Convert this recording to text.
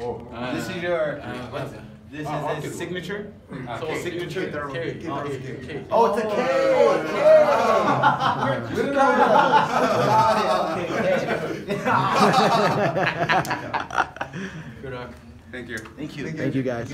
Oh. This is your. Uh, uh what's it? This oh, is his signature. So ah, K. signature. K. Oh, K. K. K. Oh, it's a K. Oh, Good luck. Thank you. Thank you. Thank you, guys.